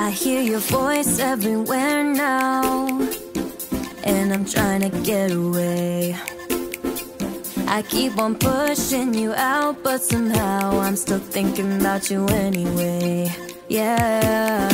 I hear your voice everywhere now And I'm trying to get away. I keep on pushing you out But somehow I'm still thinking about you anyway. Yeah.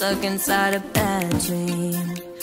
stuck inside a bad dream.